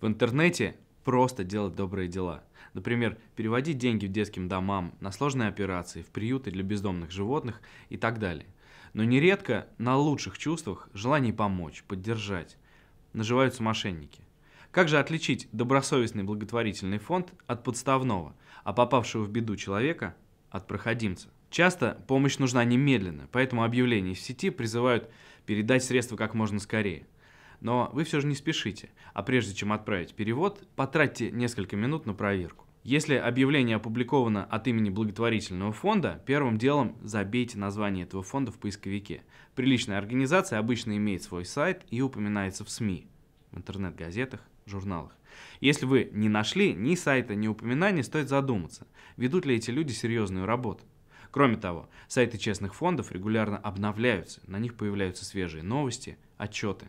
В интернете просто делать добрые дела. Например, переводить деньги в детским домам, на сложные операции, в приюты для бездомных животных и так далее. Но нередко на лучших чувствах, желании помочь, поддержать, наживаются мошенники. Как же отличить добросовестный благотворительный фонд от подставного, а попавшего в беду человека от проходимца? Часто помощь нужна немедленно, поэтому объявления в сети призывают передать средства как можно скорее. Но вы все же не спешите, а прежде чем отправить перевод, потратьте несколько минут на проверку. Если объявление опубликовано от имени благотворительного фонда, первым делом забейте название этого фонда в поисковике. Приличная организация обычно имеет свой сайт и упоминается в СМИ, в интернет-газетах, журналах. Если вы не нашли ни сайта, ни упоминания, стоит задуматься, ведут ли эти люди серьезную работу. Кроме того, сайты честных фондов регулярно обновляются, на них появляются свежие новости, отчеты.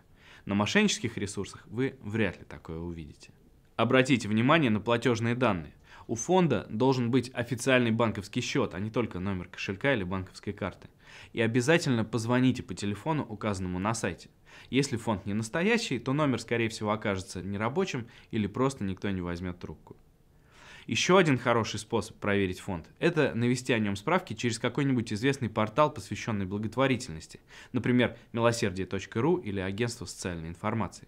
На мошеннических ресурсах вы вряд ли такое увидите. Обратите внимание на платежные данные. У фонда должен быть официальный банковский счет, а не только номер кошелька или банковской карты. И обязательно позвоните по телефону, указанному на сайте. Если фонд не настоящий, то номер, скорее всего, окажется нерабочим или просто никто не возьмет трубку. Еще один хороший способ проверить фонд – это навести о нем справки через какой-нибудь известный портал, посвященный благотворительности, например, милосердие.ру или Агентство социальной информации.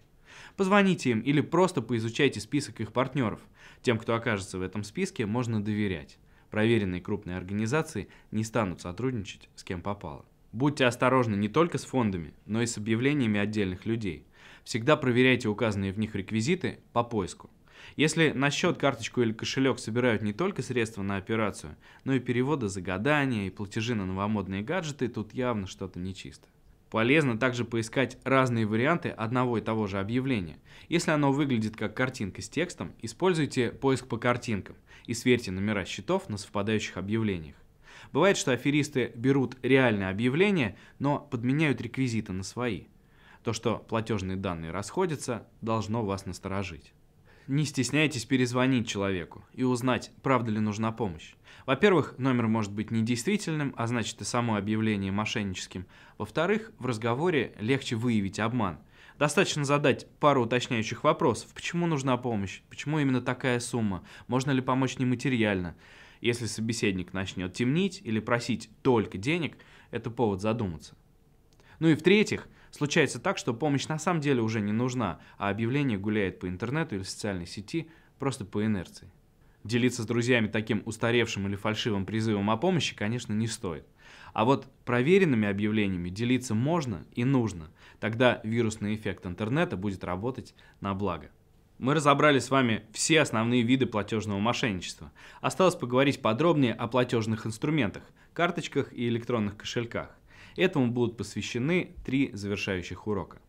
Позвоните им или просто поизучайте список их партнеров. Тем, кто окажется в этом списке, можно доверять. Проверенные крупные организации не станут сотрудничать с кем попало. Будьте осторожны не только с фондами, но и с объявлениями отдельных людей. Всегда проверяйте указанные в них реквизиты по поиску. Если на счет, карточку или кошелек собирают не только средства на операцию, но и переводы за гадания и платежи на новомодные гаджеты, тут явно что-то нечисто. Полезно также поискать разные варианты одного и того же объявления. Если оно выглядит как картинка с текстом, используйте поиск по картинкам и сверьте номера счетов на совпадающих объявлениях. Бывает, что аферисты берут реальные объявления, но подменяют реквизиты на свои. То, что платежные данные расходятся, должно вас насторожить. Не стесняйтесь перезвонить человеку и узнать, правда ли нужна помощь. Во-первых, номер может быть недействительным, а значит и само объявление мошенническим. Во-вторых, в разговоре легче выявить обман. Достаточно задать пару уточняющих вопросов. Почему нужна помощь? Почему именно такая сумма? Можно ли помочь нематериально? Если собеседник начнет темнить или просить только денег, это повод задуматься. Ну и в-третьих, случается так, что помощь на самом деле уже не нужна, а объявление гуляет по интернету или социальной сети просто по инерции. Делиться с друзьями таким устаревшим или фальшивым призывом о помощи, конечно, не стоит. А вот проверенными объявлениями делиться можно и нужно. Тогда вирусный эффект интернета будет работать на благо. Мы разобрали с вами все основные виды платежного мошенничества. Осталось поговорить подробнее о платежных инструментах, карточках и электронных кошельках. Этому будут посвящены три завершающих урока.